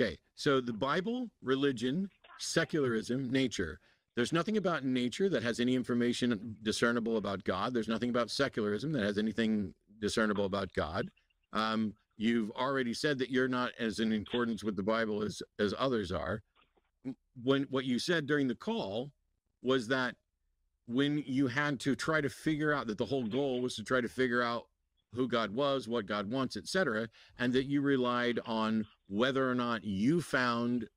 Okay, so the Bible, religion, secularism, nature. There's nothing about nature that has any information discernible about God. There's nothing about secularism that has anything discernible about God. Um, you've already said that you're not as in accordance with the Bible as as others are. When what you said during the call was that when you had to try to figure out that the whole goal was to try to figure out who God was, what God wants, etc., and that you relied on whether or not you found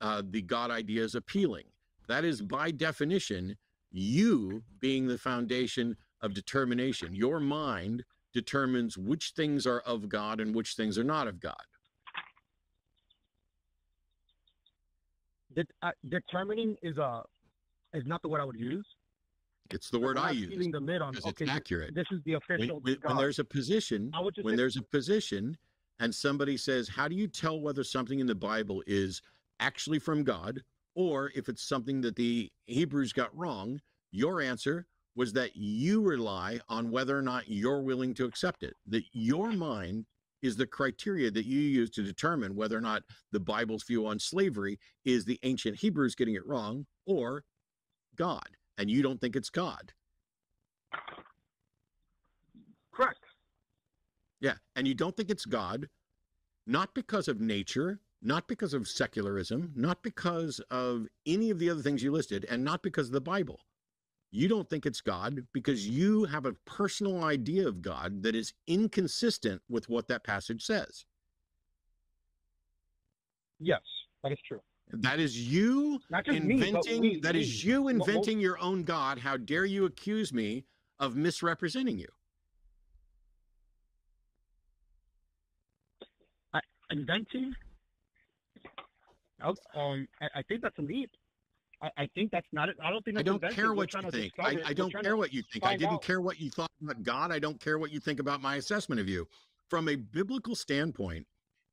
uh, the God ideas appealing. That is, by definition, you being the foundation of determination. Your mind determines which things are of God and which things are not of God. Uh, determining is a is not the word I would use. It's the word I use the lid on. Okay, it's accurate. this is the official. when- when there's a position, I would just when there's a position and somebody says, How do you tell whether something in the Bible is actually from God or if it's something that the Hebrews got wrong? Your answer was that you rely on whether or not you're willing to accept it, that your mind is the criteria that you use to determine whether or not the Bible's view on slavery is the ancient Hebrews getting it wrong or God. And you don't think it's God. correct. Yeah. And you don't think it's God, not because of nature, not because of secularism, not because of any of the other things you listed, and not because of the Bible. You don't think it's God because you have a personal idea of God that is inconsistent with what that passage says. Yes, that is true. That is you just me, inventing we, that is you inventing your own God. How dare you accuse me of misrepresenting you? I, inventing. Um, I, I think that's a leap. I, I think that's not it. I don't think I don't inventing. care what you think. I. I don't care what you think. I didn't out. care what you thought about God. I don't care what you think about my assessment of you. From a biblical standpoint,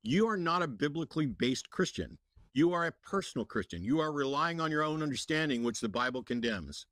you are not a biblically based Christian. You are a personal Christian. You are relying on your own understanding, which the Bible condemns.